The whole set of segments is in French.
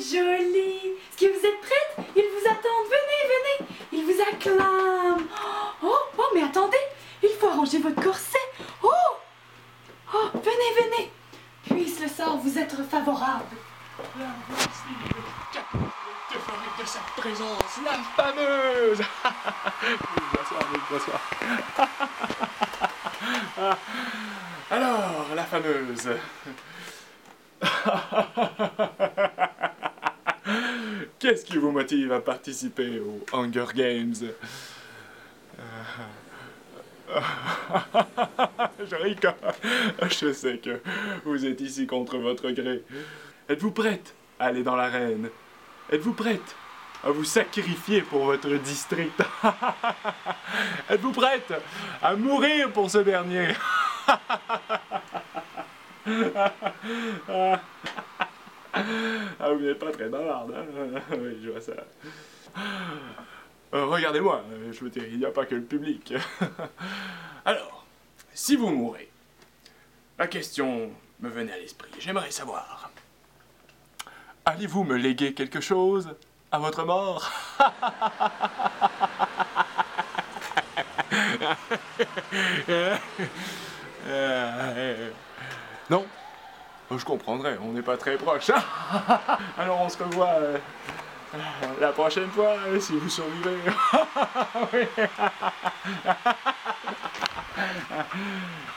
jolie. Est-ce que vous êtes prête? Ils vous attendent. Venez, venez. Ils vous acclament. Oh, oh, mais attendez. Il faut arranger votre corset. Oh, oh, venez, venez. Puisse le sort vous être favorable. La fameuse Bonsoir, bonsoir. Alors, la fameuse. Qu'est-ce qui vous motive à participer aux Hunger Games Je rigole. Je sais que vous êtes ici contre votre gré. Êtes-vous prête à aller dans l'arène? Êtes-vous prête à vous sacrifier pour votre district? Êtes-vous prête à mourir pour ce dernier? Ah, vous n'êtes pas très bavarde, hein? Oui, je vois ça. Euh, Regardez-moi, euh, je veux dire, il n'y a pas que le public. Alors, si vous mourrez, la question me venait à l'esprit. J'aimerais savoir. Allez-vous me léguer quelque chose à votre mort? Non Oh, je comprendrais, on n'est pas très proche. Hein. Alors on se revoit euh, la prochaine fois euh, si vous survivez.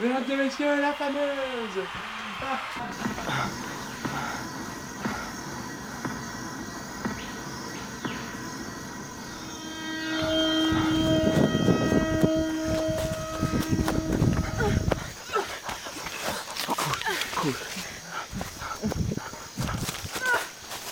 Mesdames et messieurs, la fameuse Cool, cool.